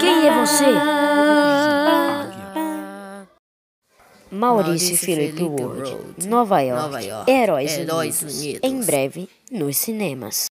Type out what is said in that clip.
Quem é você? Maurício Felipe Ward, Nova York, Heróis Unidos, em breve nos cinemas.